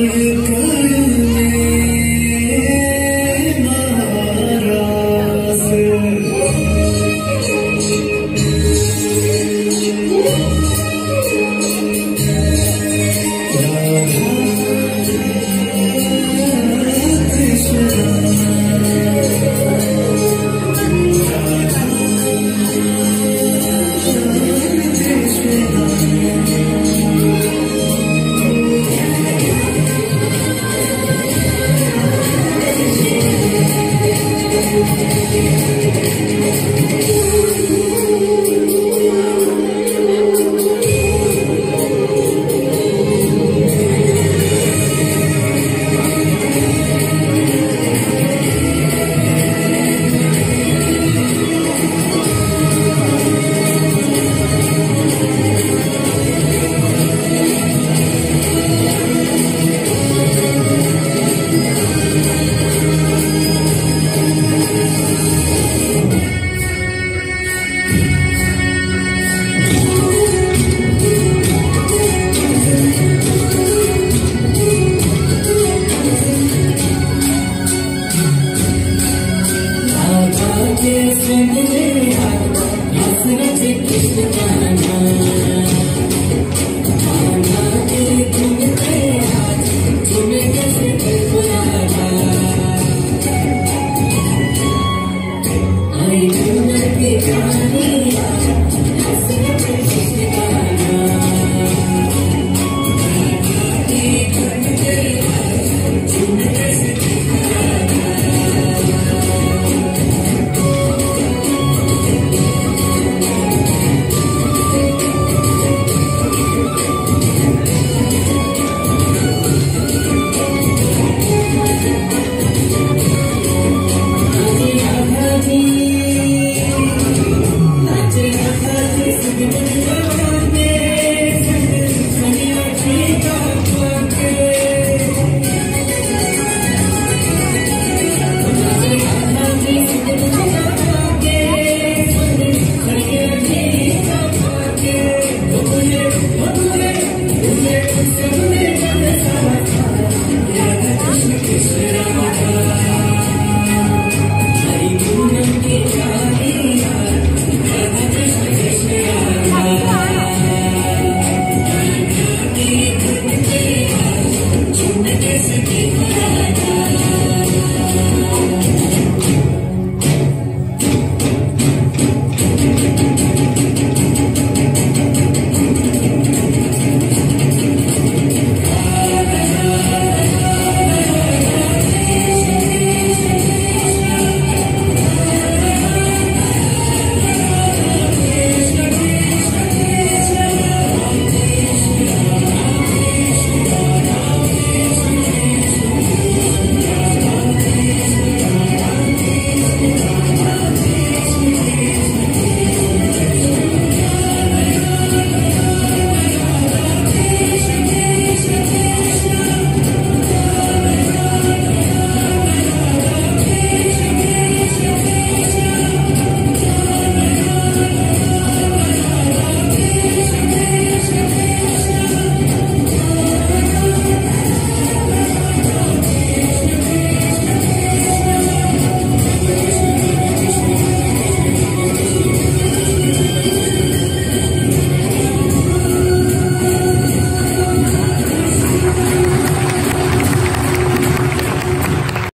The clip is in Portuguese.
you. sempre